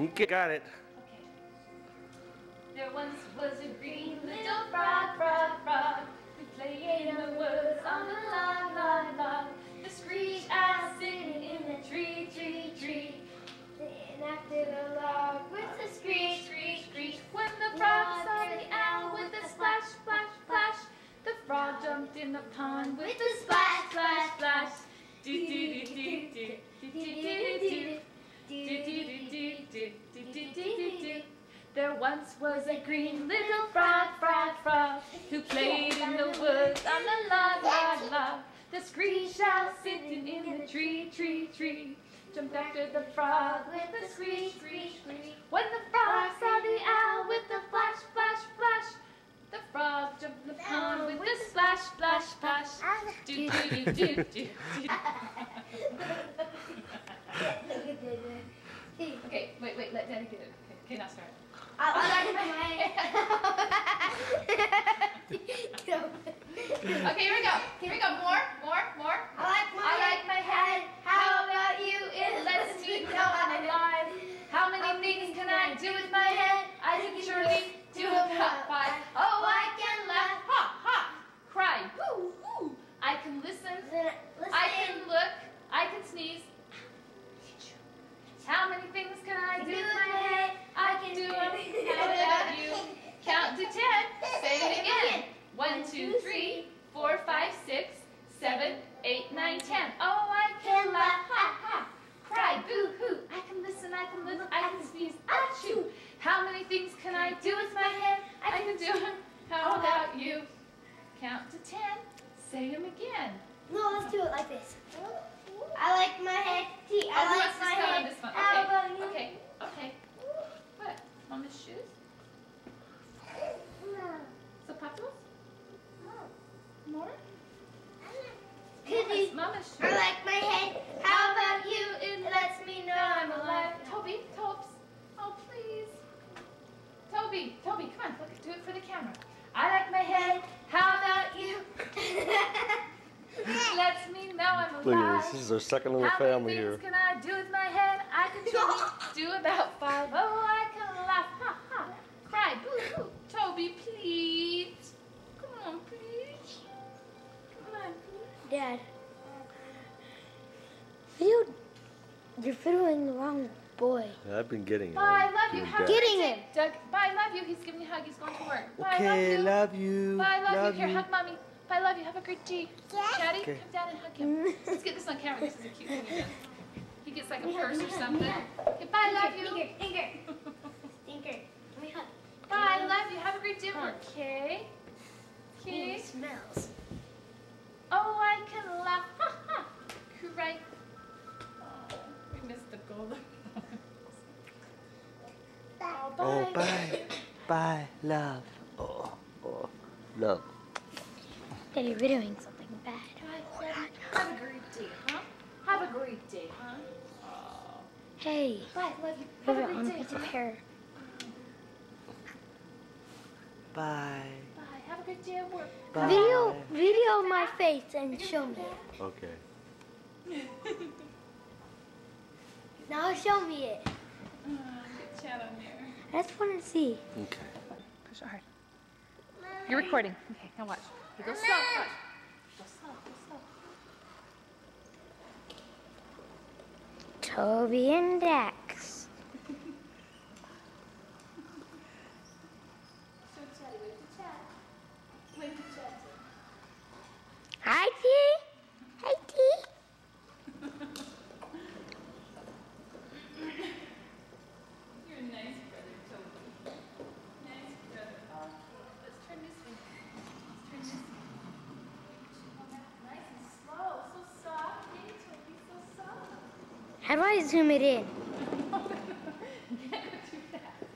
Okay, got it. Okay. There once was a green little frog, frog, frog, in the woods on the log, log, log. The screech owl sitting in the tree, tree, tree. They enacted a log with the screech, screech, screech. When the frog saw the owl with the splash, splash, splash, the frog jumped in the pond with the splash, splash, splash. Do do do do do do do do do. There once was a green little frog, frog, frog, who played in the woods on the log, log, log. The screech owl sitting in the tree, tree, tree. Jumped after the frog with a screech, screech, screech. When the frog saw the owl with the flash, flash, flash, the frog jumped in the pond with the splash, splash, splash. Ah. Do do do do do. Okay, wait, wait, let Daddy get it. Okay, okay now start. Okay, here we go. Here we go. More, more, more. I like my head. How about you? It lets me know I'm alive. How many things can I do with my head? I can surely do about five. Oh, I can laugh, ha, ha, cry, woo, woo. I can listen. I can look. I can sneeze. How many things can I do with my head? I can do them. How about you? Count to ten. Say it again. One, two, three, four, five, six, seven, eight, nine, ten. Oh, I can laugh, ha, ha. Cry, boo hoo. I can listen, I can listen, I can sneeze, achoo. How many things can I do with my head? I can do them. How about you? Count to ten. Say them again. No, let's do it like this. I like my head. T. I Oh, like let's my just go on head. this one. How about you? Okay, okay, okay. What? Mama's shoes? No. Zapatos? More? Kitty. Mama's shoes. I like my head. How about you? It lets me know I'm alive. Toby, Tobes. Oh, please. Toby, Toby, come on. Look, do it for the camera. I like my head. How about you? It lets me know I'm alive. Look at this. This is our second little How family many things here. can I do with my head? I can truly do about five. Oh, I can laugh, ha ha, cry, boo hoo. Toby, please. Come on, please. Come on, please. Dad. You, you're fiddling the wrong boy. Yeah, I've been getting it. Love you. Have a great day. Daddy, Okay. come down and hug him. Let's get this on camera. This is a cute thing he. He gets like a purse or something. Okay, bye, love you. Stinker, stinker, stinker. Let me hug. Bye, love you. Have a great day. Okay. Okay. It smells. Oh, I can laugh. Ha ha. Cry. Oh, we missed the golden. Oh, oh, bye. Oh, bye. Bye, love. Oh, oh, love. Daddy, you're doing something bad. Have a great day, huh? Have a great day, huh? Oh. Hey, Bye, love you. put Have it a on great with day. your hair. Bye. Bye. Have a good day at work. Bye. Video, video my face and show me. Okay. Now show me it. Good chat on there. I just want to see. Okay. Push it hard. You're recording. Okay, now watch. Okay, go slow. Go slow. Go slow. Toby and Dax. Show chatty. Wave to Chad. Wave to Chad. Hi, T. Hi, T. You're a nice brother, Toby. Nice brother. Let's turn this way. Let's turn this way. Nice and slow. So soft. Hey, Toby. So soft. Zoom it in?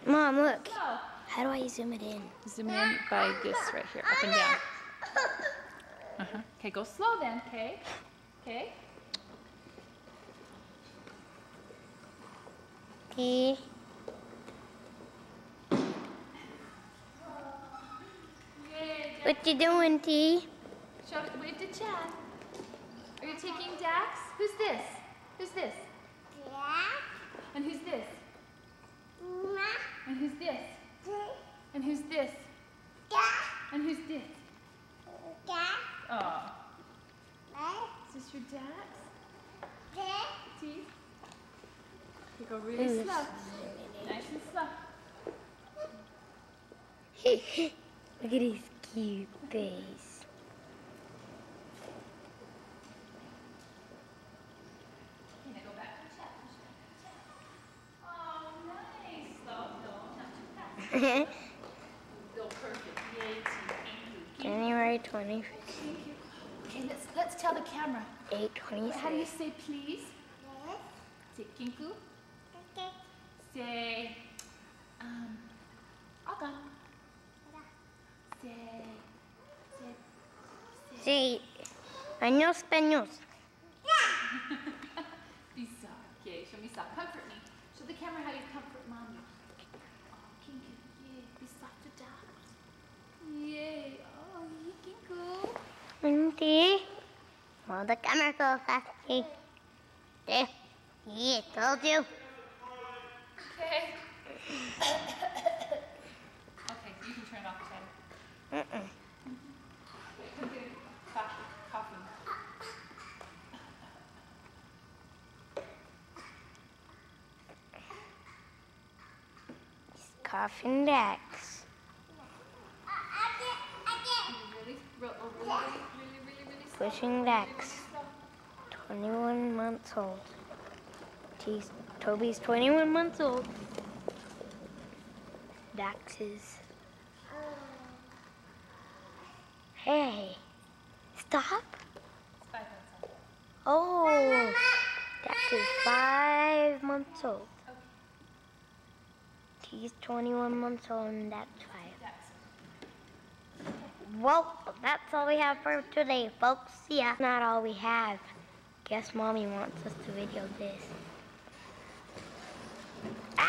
Mom, look. How do I zoom it in? Zoom in by this right here, up and down. Uh-huh. Okay, go slow then, okay? Okay? T. What you doing, T? Show it, wave to Chad. Are you taking Dax? Who's this? Who's this? Yeah. And who's this? And who's this? And who's this? And who's this? Oh. Is this your dad? Teeth? You go really slow. Nice and slow. Look at his cute face. January 25th, Thank you. Okay, let's let's tell the camera. 823. How do you say please? Say kinku. Say um done. Say say Sí, años peños. Bisa. Okay, show me some. Comfort me. Show the camera how you comfort mommy. Oh, kinku. Yay. Bisa to dad. Yay. Oh, yay, kinku. Hindi. Well, the camera goes. See? There. Yeah, told you. Okay. okay, you can turn it off. Mm-mm. Coffee. Coffee. He's coughing Dax. Really, real, oh, really, really, really, really slow. Pushing Dax. 21 months old. He's, Toby's 21 months old. Dax is. Hey, stop. Oh, Dax is five months old. He's 21 months old and. That's Well, that's all we have for today, folks. See ya. Not all we have. Guess mommy wants us to video this. Ah!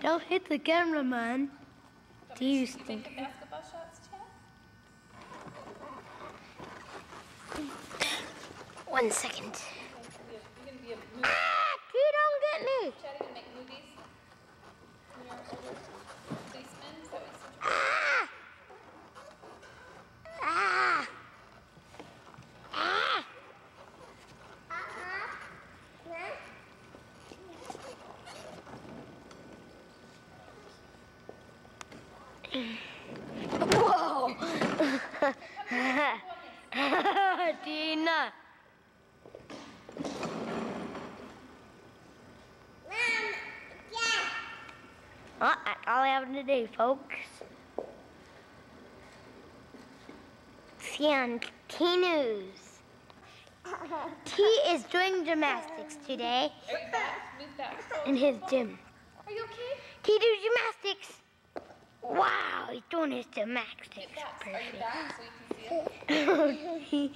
Don't hit the cameraman. Do you stink? basketball shots, Chad? One second. You're gonna be a movie. Ah! You don't get me. Whoa! Tina! Well, that's all I have to do, folks. See on T News. T is doing gymnastics today Are you? Move back. in his gym. Are you okay? He do gymnastics. He's doing his gymnastics. Get back. Are you Perfect. back so you can see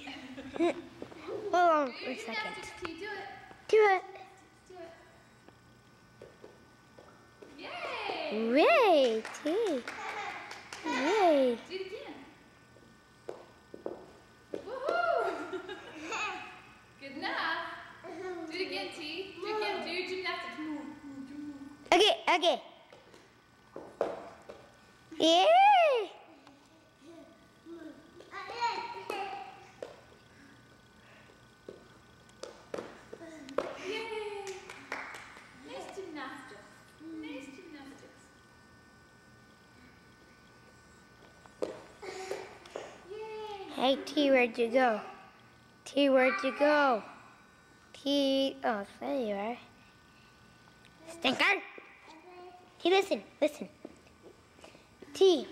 it? Hold on for a second. Do it. Do it. Do it. Yay! Ray, T. Ray. Do it again. Woohoo! Good enough. Do it again, T. Do it again. Do your gymnastics. Move, move, move. Okay, okay. Yeah. Yay! Nice gymnastics. Nice gymnastics. Yay! Hey T, where'd you go? T, where'd you go? T, oh, there you are. Stinker! T, listen, listen. T.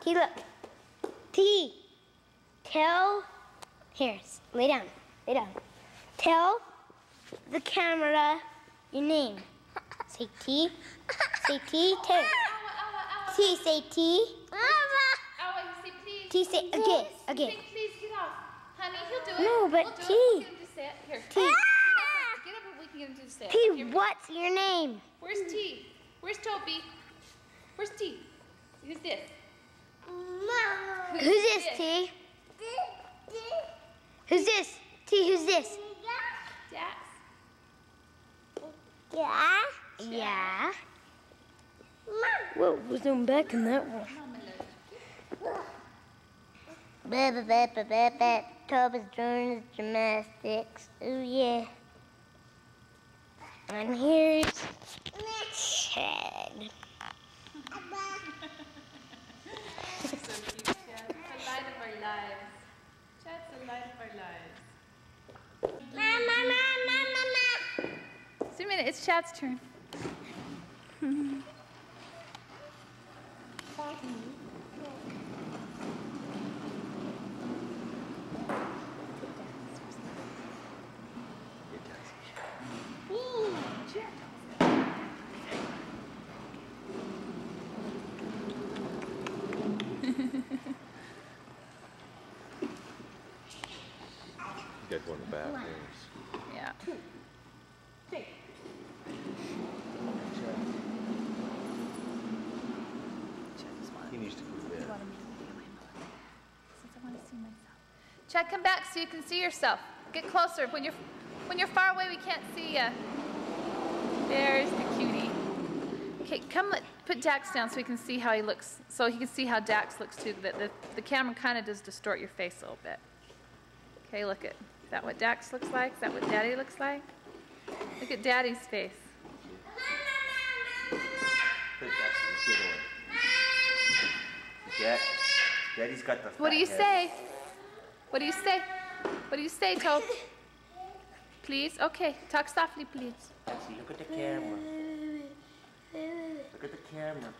T, look. T. Tell, here, lay down, lay down. Tell the camera your name. Say T. Say T. Ow, T, say T. Ah! Ow, you say please. T, say, okay, okay. Please get off. Honey, he'll do it. No, but we'll T. It. We'll him to say. Here. T. Get up, get up and we can get him to say it. T, what's your name? Where's T? Where's Toby? Where's T? Who's this? Who's this, T? Who's this? T, who's this? Dax. Yeah. Yeah. Whoa, was zoom back in that one. Mama. Tob is doing his gymnastics. Ooh yeah. And here's Chad. So cute, Chad. The light of our lives. Chad's the light of our lives. Mama, mama, mama. Just a minute, it's Chad's turn. You guys want the bathrooms? Yeah. He needs to go to bed. Since I want to see myself. Chad, come back so you can see yourself. Get closer. When you're when you're far away, we can't see you. There's the cutie. Okay, come let, put Dax down so we can see how he looks. So he can see how Dax looks too. The, the, the camera kind of does distort your face a little bit. Okay, look at. Is that what Dax looks like? Is that what Daddy looks like? Look at Daddy's face. Put Jackson the other way. Dad, Daddy's got the. What do you head. say? What do you say? What do you say, Tope? Please? Okay, talk softly, please. See, look at the camera. Look at the camera.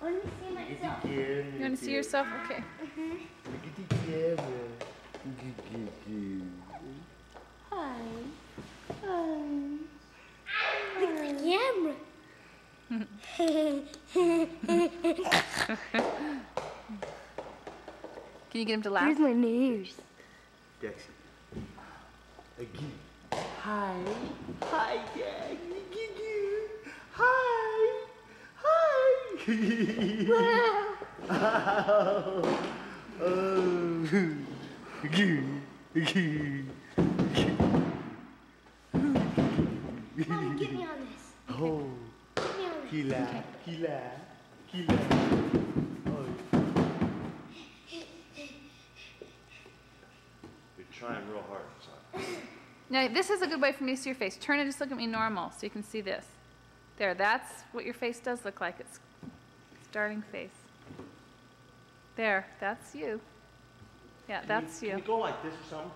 I want to see myself. You want to see yourself? Okay. Mm-hmm. Look at the camera. Hi. Hi. Look at the camera. Can you get him to laugh? Here's my nose. Dexy. Again. Hi. Hi, Dad. Hi. Hi. oh. Mom, get me on this. Oh. Get me on this. Kila. Kila. Kila. Trying real hard, son. Now, this is a good way for me to see your face. Turn and just look at me normal so you can see this. There, that's what your face does look like. It's starting face. There, that's you. Yeah, Can that's Can you. you go like this or something?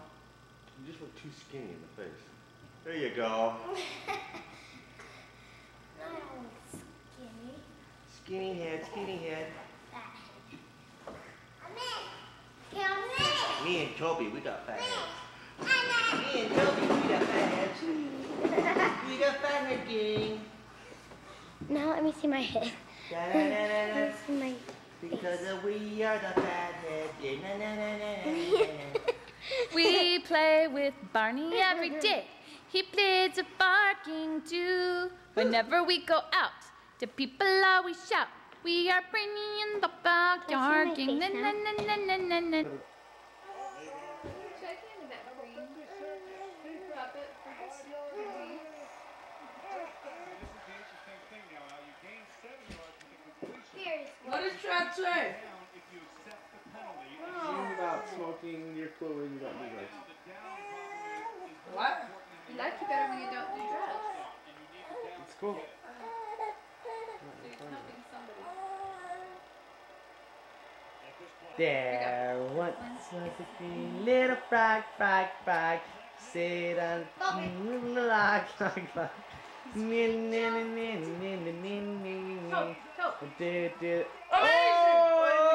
You just look too skinny in the face. There you go. Not always skinny. Skinny head, skinny head. Come Me and Toby, we got fat heads. Me and Toby, we got fat heads. We got fat head gang. Now let me see my head. Da, da, da, da, Let me see my. Because uh, we are the fat head gang. Na, na, na, na, na, na. We play with Barney every day. He plays a barking too. Whenever we go out, the people always shout. We are Barney in the backyard. Let's see my Na, face na, now. na, na, na, na. Here's What does Chad say? about smoking your fluid, you don't do drugs. What? You like you better when you don't do drugs. It's cool. There once was a green little frog, frog, frog, sit on the log, log, log. Nin, nin, nin, nin, nin, nin, nin, nin. Do, do. Oh!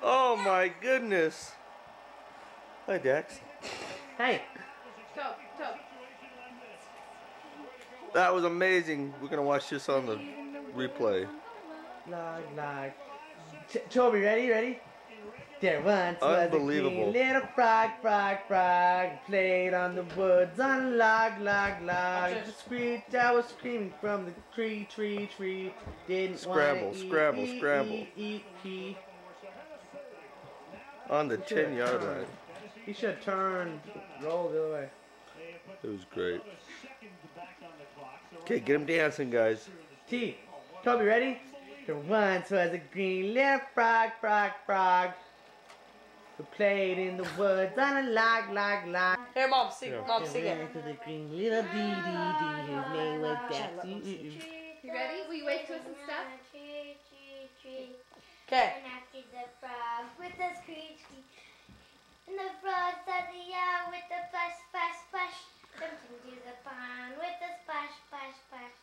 oh my goodness! Hi, Dex. Hey. That was amazing. We're gonna watch this on the replay. log, log. Toby, ready? Ready? There once was a green little frog, frog, frog, played on the woods on a log, log, log. Watch The screech, I was screaming from the tree, tree, tree. Didn't Scramble, wanna eat, scramble, eat, scramble. Eat, eat, eat. On the 10 yard turned. line. He should have turned, rolled the other way. It was great. Okay, get him dancing, guys. T. Toby, ready? There once was a green little frog, frog, frog. Who played in the woods on a log, log, log. Here, mom, sing. Yeah. Mom, sing it. Ran to the green little dee dee dee. His name was Daffy. You ready? Will you wave to us and stuff? Okay. And after the frog with the screechy. And the frog started out with the splash, splash, splash. Jumped into the pond with the splash, splash, splash.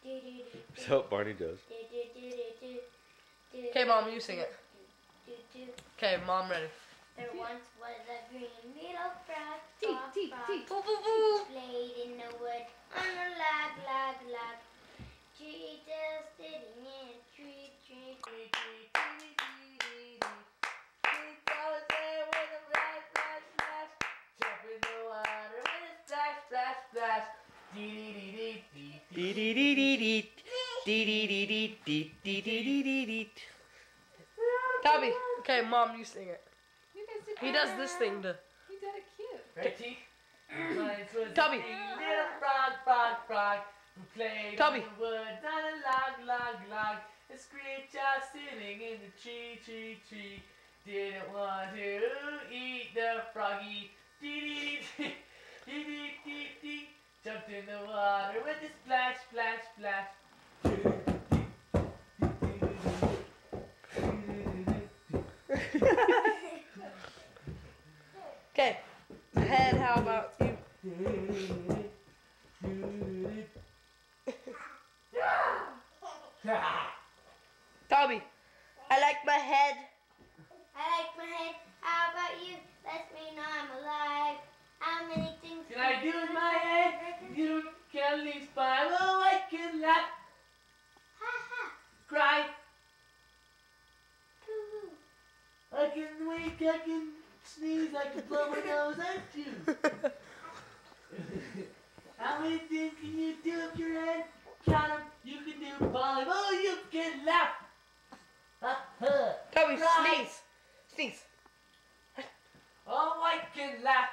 Do, do, do, do, That's what Barney does. do, do, do, do, do. Do, Okay, Mom, you sing it. Okay, mom, ready. There once was a green little frog. Tee, frog, tee, frog. tee. Boo, boo, boo. Played in the wood on a log, log, log. Tree tail sitting in a tree, tree, tree, tree. Dee dee dee dee dee. Dee dee dee dee dee dee dee dee dee dee. Toby. Okay, mom, you sing it. You guys did He does this thing to. He did it cute. Ready? Toby. Little frog, frog, frog, who played Toby. in the woods on a log, log, log. A screecher sitting in the tree, tree, tree. Didn't want to eat the froggy. Dee dee dee dee dee dee dee. Jumped in the water with a splash, splash, splash. Okay. Head, how about you? Toby. I like my head. I like my head. How about you? Let me know I'm alive. How many things Can I do in my head? You can at least five. Oh, I can laugh, Ha ha. cry. Hoo-hoo. I can wake, I can sneeze, I can blow my nose at chew. How many things can you do with your head? Count 'em. You can do volleyball. You can laugh. Ha ha. Toby, Cry. sneeze. Sneeze. Oh, I can laugh,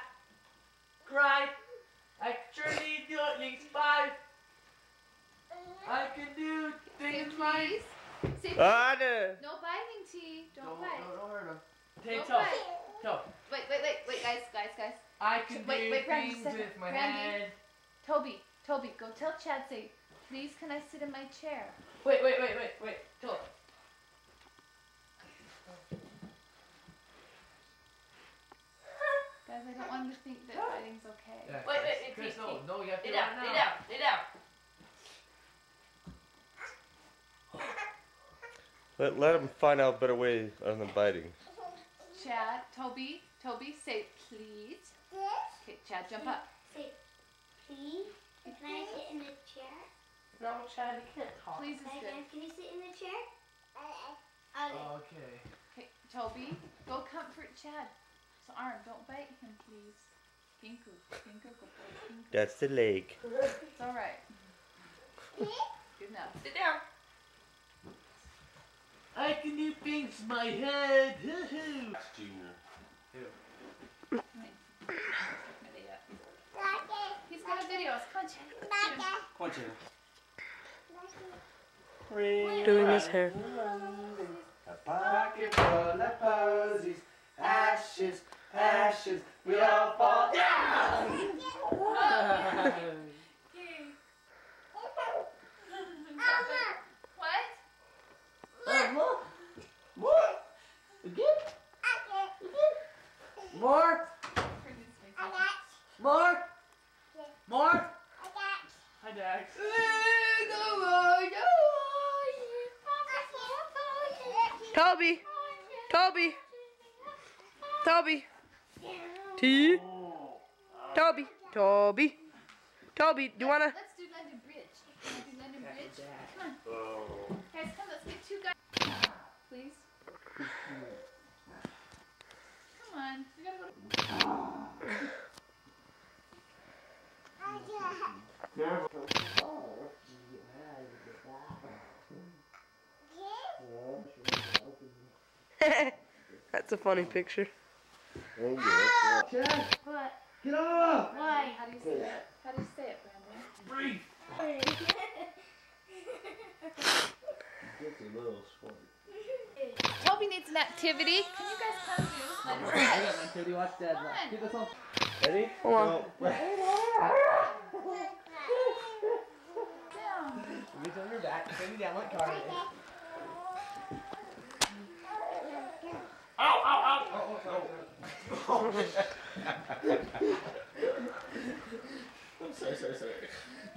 cry. I surely do at least five. I can do things like. please. Say Ah, no. No biting, T. Don't bite. don't don't hurt him. Hey, Don't toe, bite. toe. Wait, wait, wait, wait, guys, guys, guys. I can Wait, do wait, Brandy, things second. with my Brandy. head. Toby, Toby, go tell Chad, say, please can I sit in my chair? Wait, wait, wait, wait, wait. Toe. Guys, I don't want you to think that biting's okay. Yeah, Wait, wait, wait, Chris, Pete, no, no, you have to Lay run down, lay down, lay down. Let, let him find out a better way other than biting. Chad, Toby, Toby, say please. Okay, Chad, jump up. Say, please. Can I sit in the chair? No, Chad, you can't talk. Please is good. can you sit in the chair? Uh, uh, okay. Okay. Okay, Toby, go comfort Chad. So arm, don't bite him, please. Ginku, Ginku, good boy, Ginku. That's the leg. It's all right. Good enough. Sit down. I can do things with my head. Hoo-hoo. Ready up. He's got videos. Come on, Chad. Doing his hair. A pocket full of posies, ashes, ashes, we all fall down. What? More, more, again, more, more, more. Hi, Dax. Toby. Toby. Toby. T. Toby. Toby. Toby, do you wanna? Let's do London Bridge. Can I do London Bridge? Come on. Guys, come. Let's get two guys. Please. Come on. We gotta go. To... That's a funny picture. Chad, What? get off. Why? How do you say it? How do you say it, Brandon? Breathe. Toby needs an activity. Can you guys come do London I Bridge? got my titty. Watch Dad. Come on. Get this on. Ready? Hold on. Go. Reach on your back, bring it down like Carmen. Ow, ow, ow! Oh, oh, oh. I'm sorry, sorry, sorry.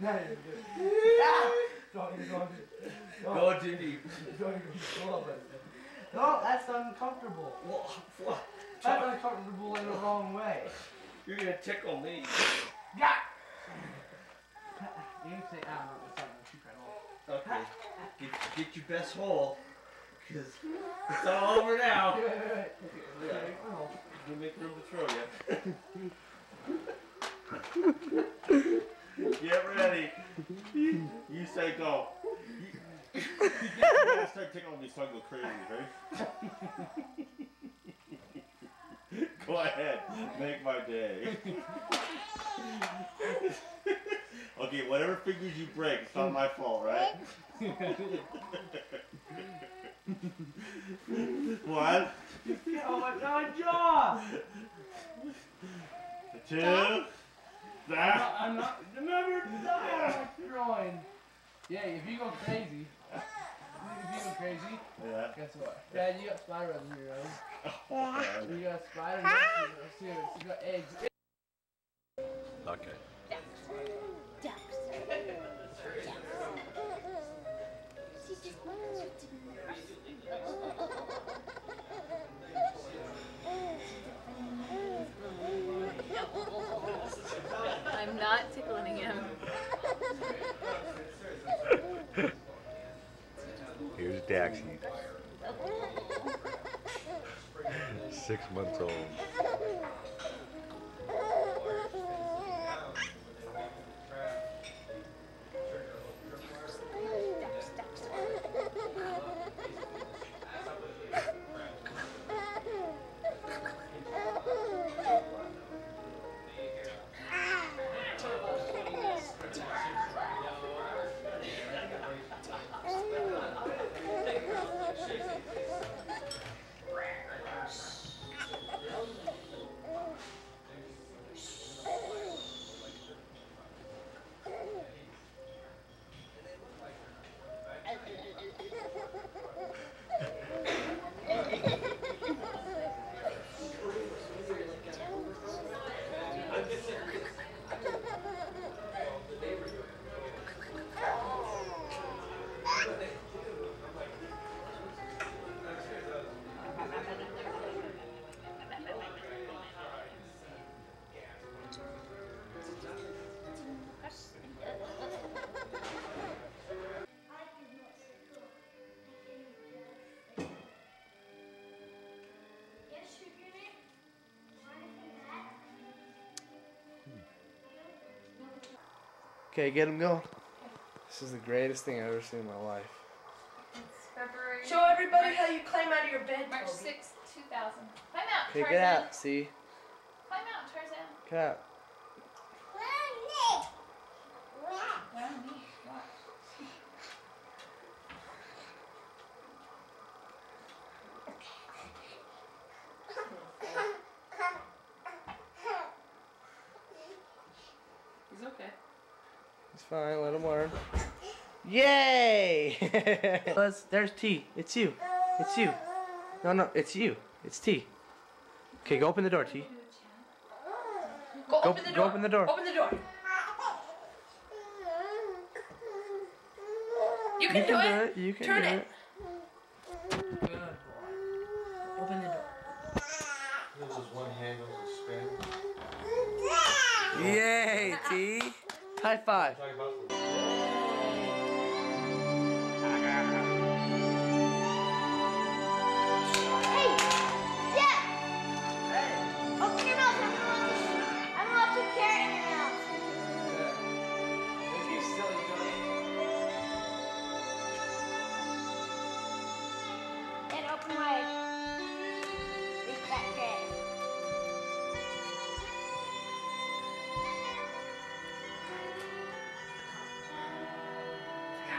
No, you're good. Ah! Go, go, go. Go too deep. Go, go, go. No, that's uncomfortable. What? What? That's uncomfortable in the wrong way. You're gonna tickle me. Yeah. You say, ah, no, it's not too incredible. Okay. Get, get your best hole. Cause it's all over now. Yeah. Okay. You make room to throw you. Get ready. You, say go. You, you gotta start tickling me so I go crazy, right? go ahead. Make my day. Okay, whatever fingers you break, it's not my fault, right? One, Oh my god, jaw! two, I'm that. not, I'm not, remember, no, groin. Yeah, if you go crazy, if you go crazy, Yeah. guess what? Dad, you got spider webs in your nose. Okay. You got spider webs in your nose. You got eggs. Okay. I'm not tickling him. Here's Daxie. Six months old. Okay, get him going. This is the greatest thing I've ever seen in my life. It's February Show everybody how you climb out of your bed, March Toby. 6th, 2000. Climb out, Okay, Tarzan. get out. See? Climb out, Tarzan. Get out. Wow, me. Watch. He's okay. It's fine. Let him learn. Yay! Buzz, there's T. It's you. It's you. No, no, it's you. It's T. Okay, go open the door, T. Go, Go- open the go door. open the door. Open the door. You can, You do, can it. do it. You can Turn do it. it. Good boy. Open the door. This is one handle to spin. Yay, T. High five.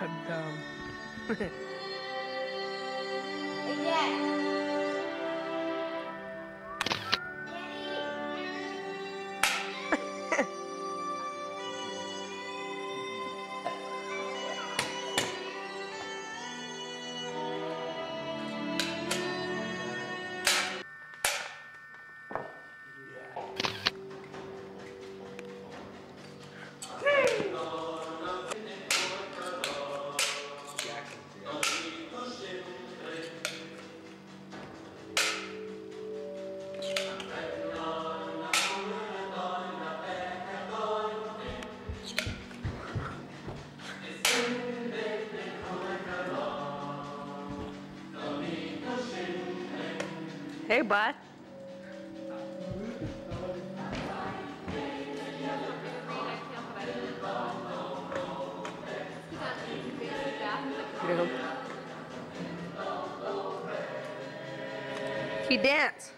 God dumb. Like Hey, bud. He dance.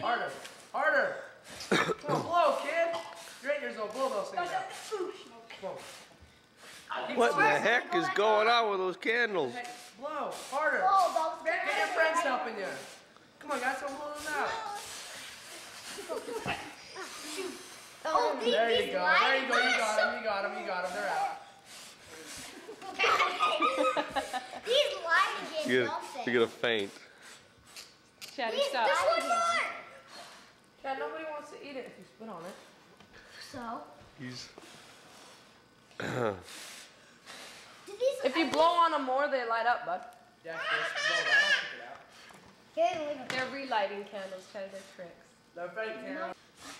Harder. Harder. Come on, blow, kid. You're eight years old. Blow those things out. What in the heck is going on with those candles? Blow. Harder. Oh, those Get your friends helping you. Come on, guys, don't blow them out. Oh, There you go. There you go. You got so- them. You got them. You got them. They're out. These lighting games You're don't you're gonna faint. Chatty, These, stop. there's one more. Dad, nobody wants to eat it if you spit on it. So, He's. If you blow on them more, they light up, bud. Yeah, Chris, blow that. Don't take it out. Here, leave it. They're relighting candles, Chatty. They're tricks. No fake camera.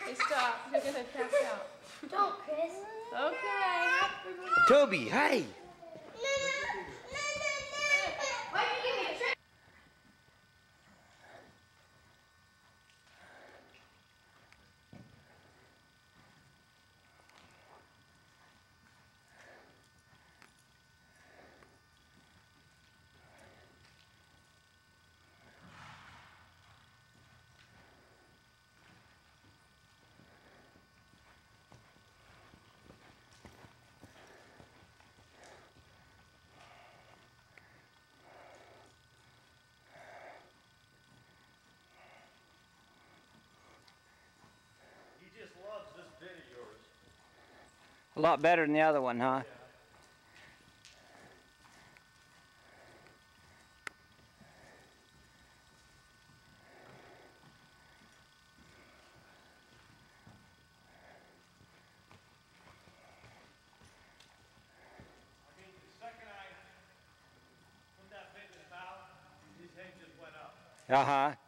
Hey, stop. You're gonna pass out. Don't, Chris. Okay. Toby, hey! Why'd you give me a trick? He just loves this bit of yours. A lot better than the other one, huh? Mean,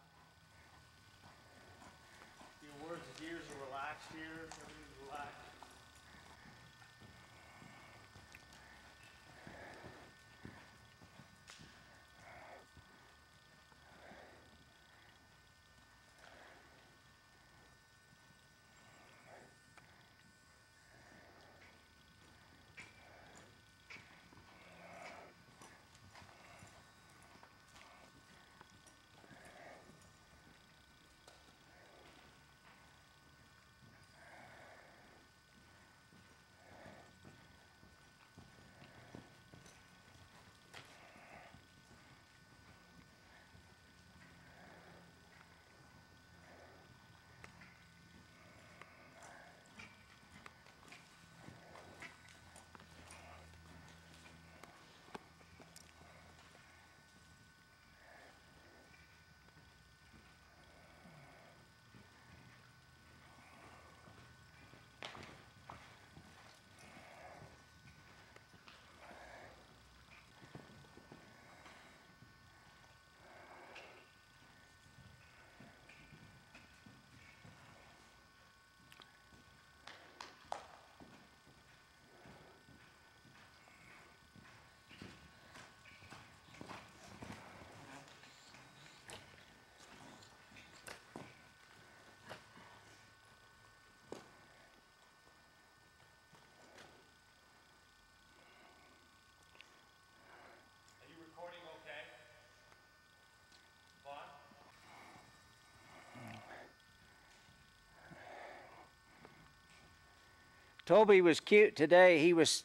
Toby was cute today. He was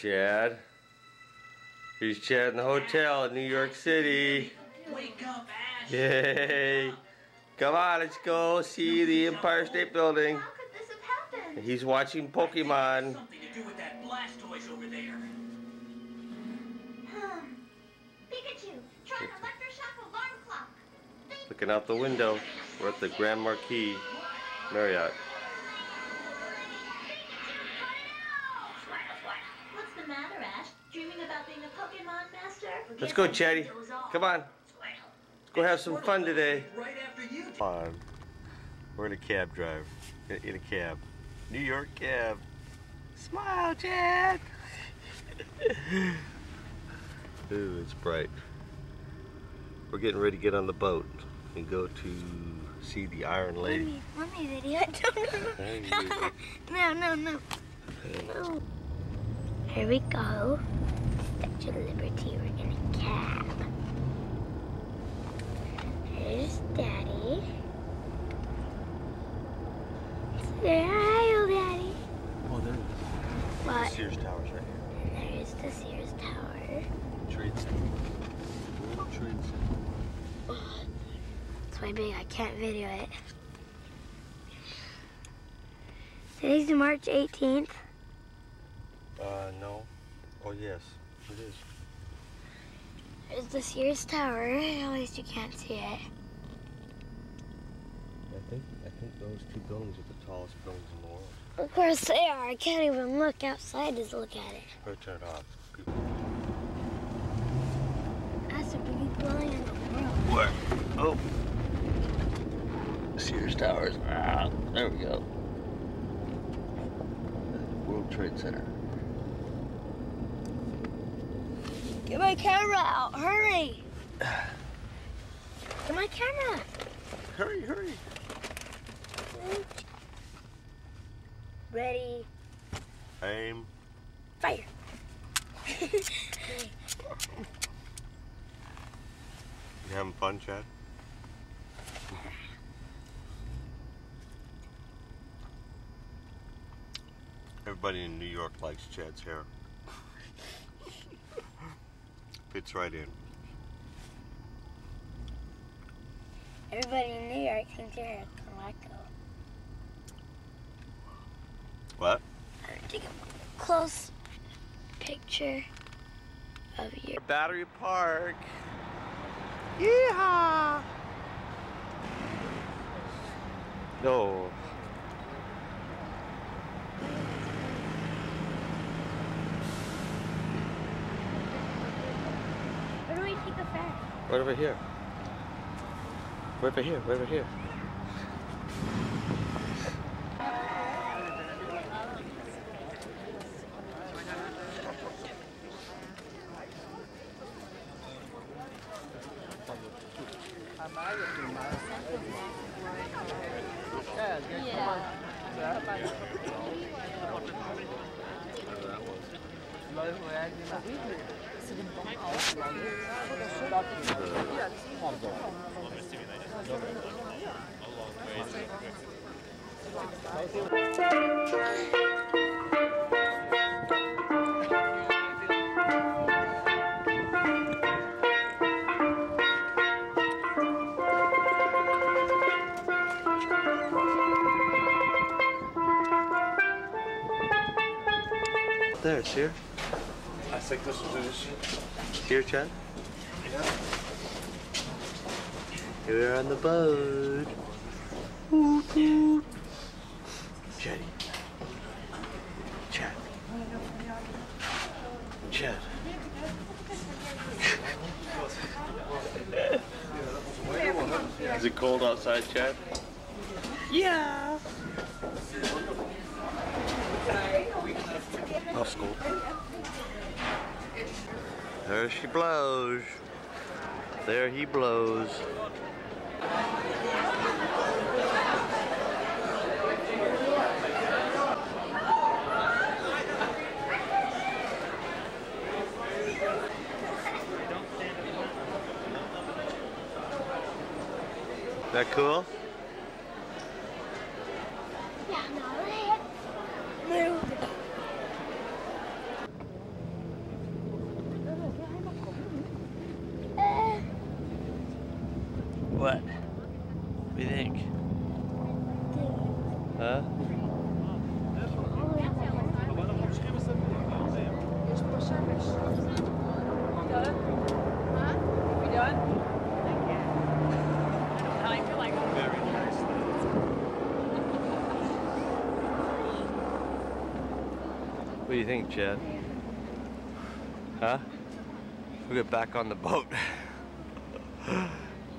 Chad. Here's Chad in the hotel in New York City. Wake up, Ash! Yay! Come on, let's go see the Empire State Building. How could this have happened? He's watching Pokemon. Something to do with that Blastoise over there. Pikachu, try an electroshock alarm clock. Looking out the window. We're at the Grand Marquis Marriott. Let's go, Chatty. Come on. Let's go have some fun today. Right after you. Come on. We're in a cab drive. In in a cab. New York cab. Smile, Chad. Ooh, it's bright. We're getting ready to get on the boat and go to see the Iron Lady. Let me, let me video Hey, it. no, no, no. No. Here we go. Statue of Liberty. We're in a cab. There's Daddy. Say hi, old Daddy. Oh, there's What? Sears Towers right here. And there's the Sears Tower. Trade Center. Trade Center. It's way big. I can't video it. Today's March 18th. Uh, no. Oh, yes, it is. There's the Sears Tower. At least you can't see it. I think I think those two buildings are the tallest buildings in the world. Of course they are. I can't even look outside to look at it. Or turn it off. That's the biggest building in the world. What? Oh. Sears Towers. Ah, there we go. World Trade Center. Get my camera out. Hurry. Get my camera. Hurry, hurry. Ready. Aim. Fire. You having fun, Chad? Everybody in New York likes Chad's hair. Fits right in. Everybody in New York thinks you're a Calaco. What? I'm gonna take a close picture of your. Battery Park. Yeehaw! No. Where do we take a ferry? Right over here. Right over here, right over here. There, is here. I think this is an issue. Here, Chad? Yeah. Here we are on the boat. Ooh, ooh. Jetty. Chad. Chad. is it cold outside, Chad? There he blows. That cool? What? What do you think? Huh? What do you think, Chad? Huh? We'll get back on the boat.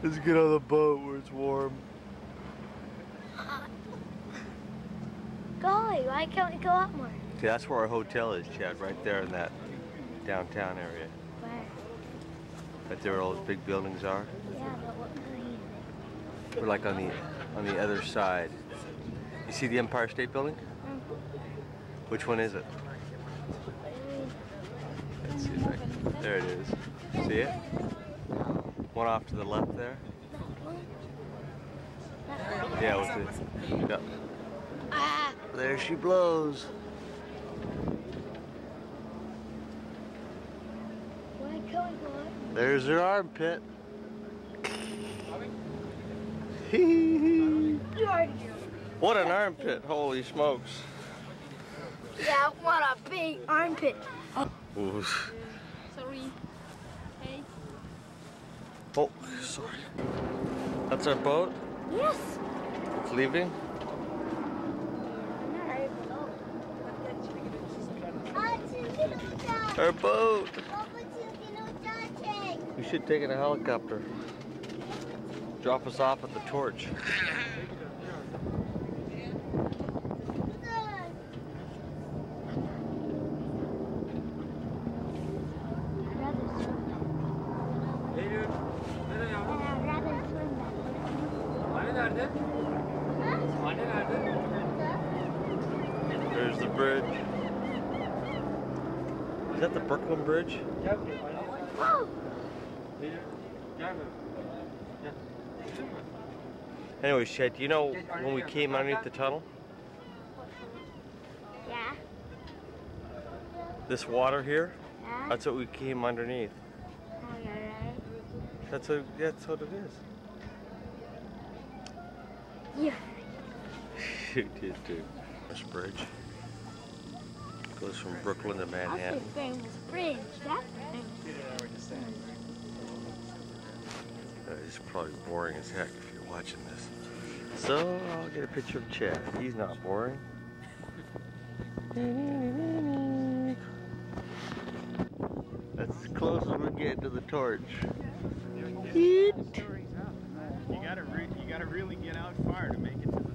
Let's get on the boat where it's warm. Golly, why can't we go up more? See, that's where our hotel is, Chad, right there in that downtown area. Where? Right there where all those big buildings are. Yeah, but what kind is We're like on the on the other side. You see the Empire State Building? Mm-hmm. Which one is it? Let's see if I can- There it is. See it? One off to the left there. Yeah, with the. Yep. Ah, There she blows. why can't we go up? There's her armpit. What an armpit! Holy smokes! Yeah, what a big armpit. Ooh. Sorry. Hey. Oh, sorry. That's our boat. Yes. It's leaving. Our boat. We should take in a helicopter. Drop us off at the torch. There's the bridge. Is that the Brooklyn Bridge? Anyways, Chad, do you know when we came underneath the tunnel? Yeah. This water here? Yeah. That's what we came underneath. Oh, right. That's what, that's what it is. Yeah. You did too. This bridge goes from Brooklyn to That's a Manhattan. famous bridge. That's famous. Uh, it's probably boring as heck if you're watching this. So I'll get a picture of Chad. He's not boring. That's as close as we get to the torch. You gotta, re- you gotta really get out far to make it to the.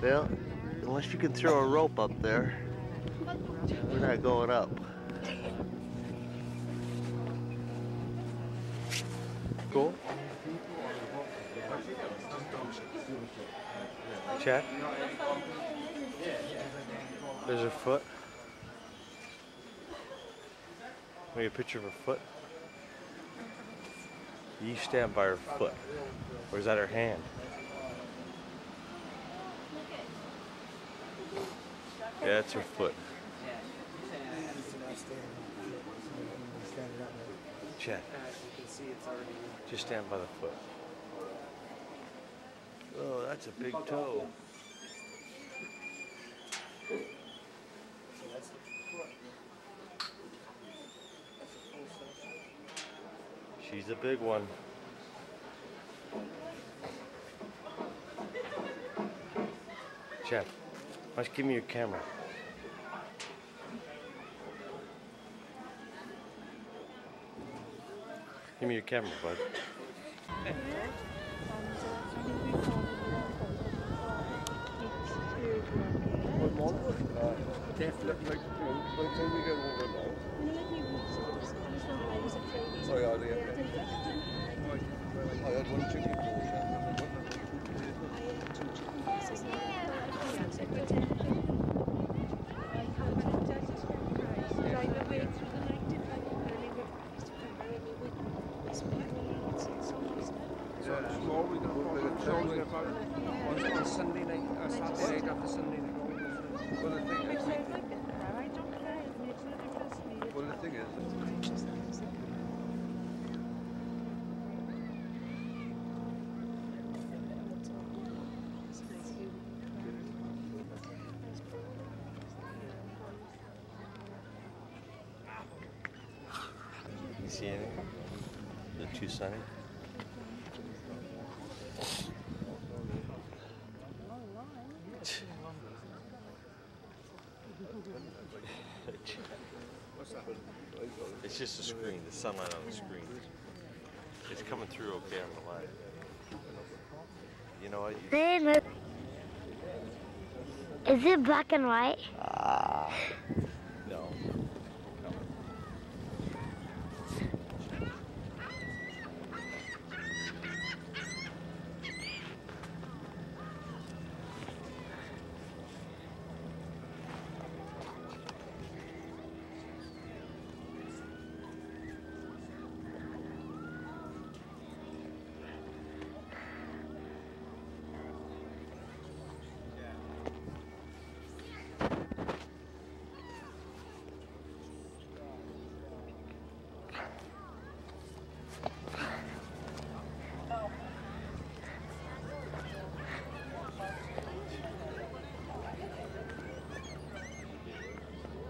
Well, unless you can throw a rope up there, we're not going up. Cool. Chad? There's her foot. Make a picture of her foot. You stand by her foot. Or is that her hand? That's her foot. Chad. Just stand by the foot. Oh, that's a big toe. She's a big one. Chad, why give me your camera? Give me your camera, bud. On Sunday night, or Saturday night after Sunday night. Well, the thing is, well, the thing is, You see anything? Is it too sunny? It's just a screen, the sunlight on the screen. It's coming through okay on the light. You know what? You. Is it black and white? ah, no.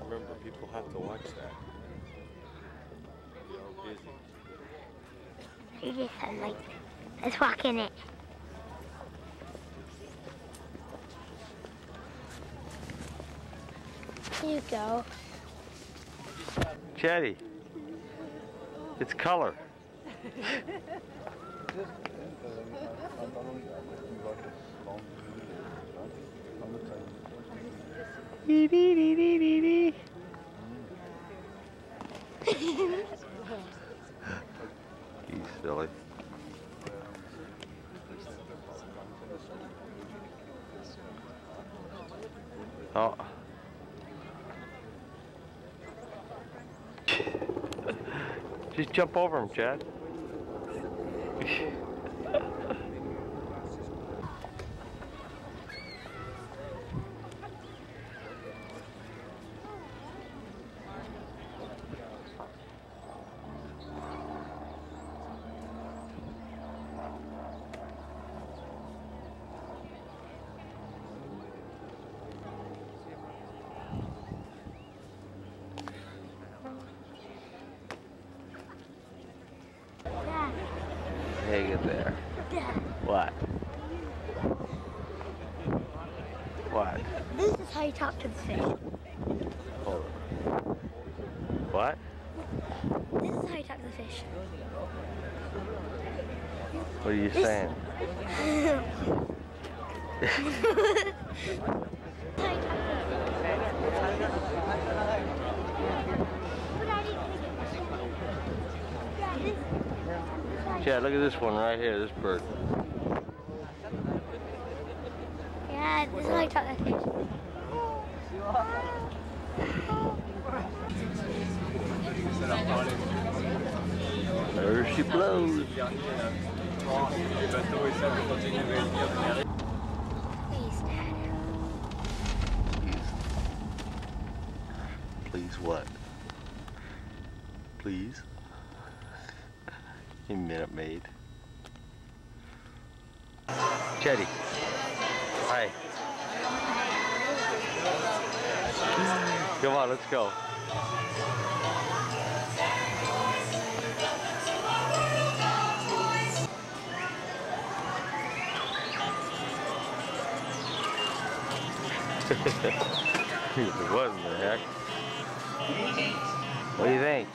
Remember, people have to watch that. They're all busy. It is sunlight. Let's walk in it. Here you go. Chatty, it's color. You silly. Oh. Just jump over him, Chad. Dad, There. What? What? this is how you talk to the fish. What? This is how you talk to the fish. What are you This- saying? Chad, look at this one right here, this bird. Yeah, this is how you talk to the fish. There she blows. Please, Dad. Please what? Please? You Minute Maid. Chetty. Hi. Come on, let's go. what in the heck? What do you think?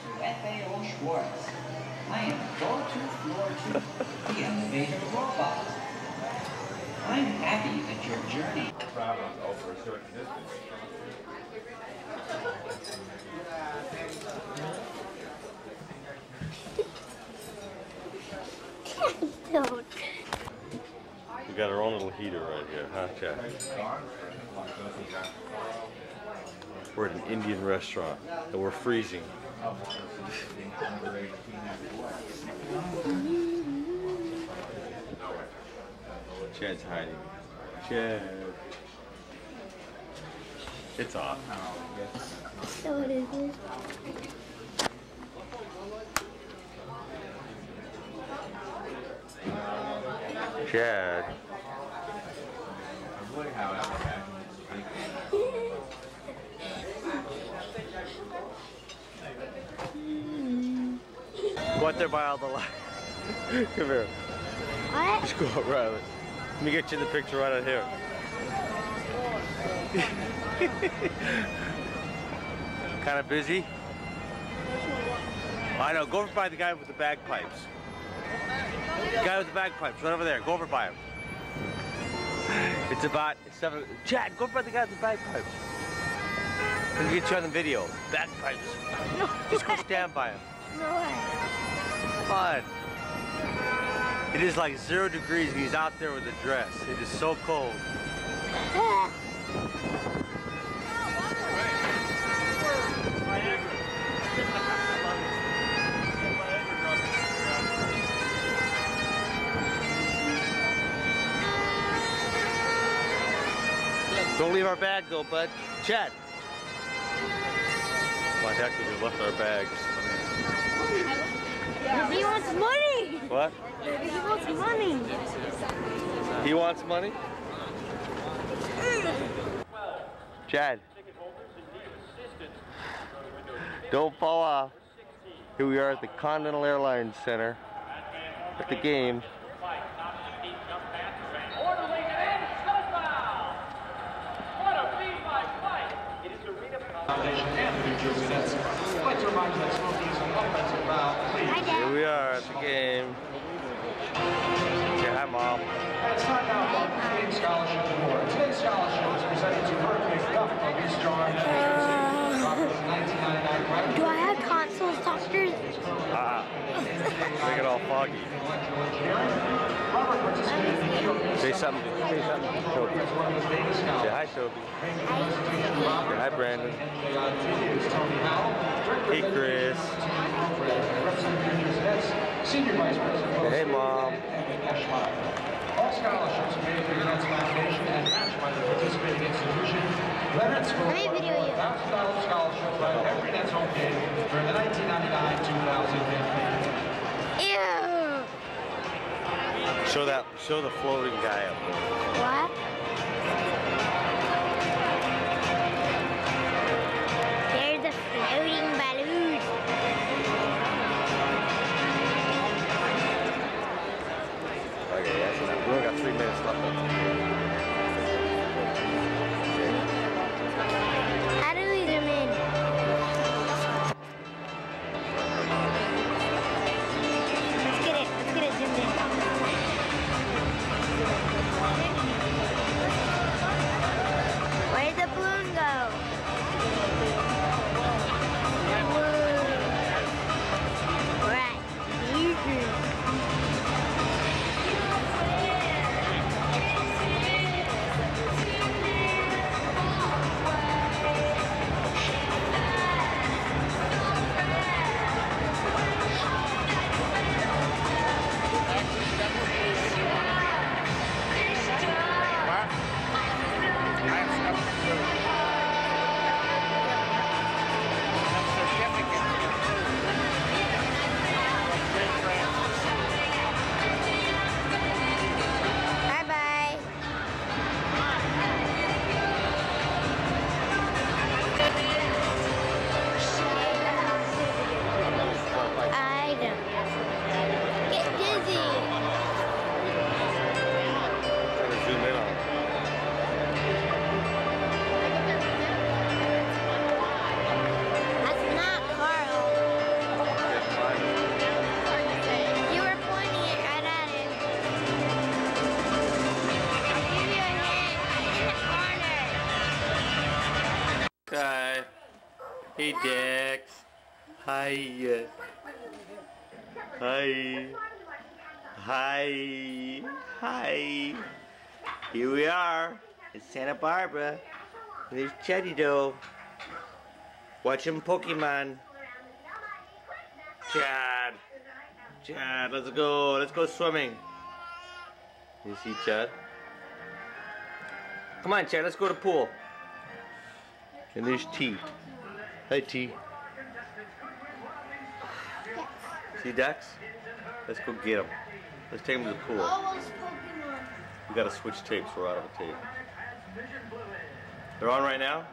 FAO Schwarz. I am floor two, floor two, the elevator robot. I'm happy that your journey. Problems over a certain distance. Don't. We got our own little heater right here, huh, Chad? We're at an Indian restaurant and we're freezing. Chad's hiding. Chad. It's off. So what is? Chad. Go out there by all the lights. Come here. What? Just go up, Riley. Let me get you in the picture right out here. kind of busy? I know. Go over by the guy with the bagpipes. The guy with the bagpipes, right over there. Go over by him. It's about seven. Chad, go over by the guy with the bagpipes. Let me get you on the video. Bagpipes. No. Just go stand by him. No way. Fun. It is like zero degrees and he's out there with a dress. It is so cold. Don't leave our bag though, bud. Chad. Why heck we left our bags? Maybe he wants money. What? He wants money. He wants money? Chad. Don't fall off. Here we are at the Continental Airlines Center at the game. Here we are at the game. Say hi, Mom. It's time now for the Today's Scholarship Award. Today's scholarship is presented to Berkeley Duff of East Orange. Do I have tonsils, doctor? Ah, make it all foggy. Say something. Say something. to Toby. Say hi, Toby. Say hi, Brandon. Hey, Chris. Senior Vice President. Hey, Mom. All scholarships made through the Nets Foundation and matched by the participating institution. School Let me video $1,000 scholarship by every Nets home game during the 1999-2000 campaign. Ew. Show that. Show the floating guy up there. What? Hi. Hi. Hi. Hi. Here we are. It's Santa Barbara. There's Chetty Doe. Watching Pokemon. Chad. Chad, let's go. Let's go swimming. You see Chad? Come on, Chad. Let's go to the pool. And there's T. Hi, T. See Dax? Let's go get him. Let's take him to the pool. We gotta switch tapes. We're out of a tape. They're on right now?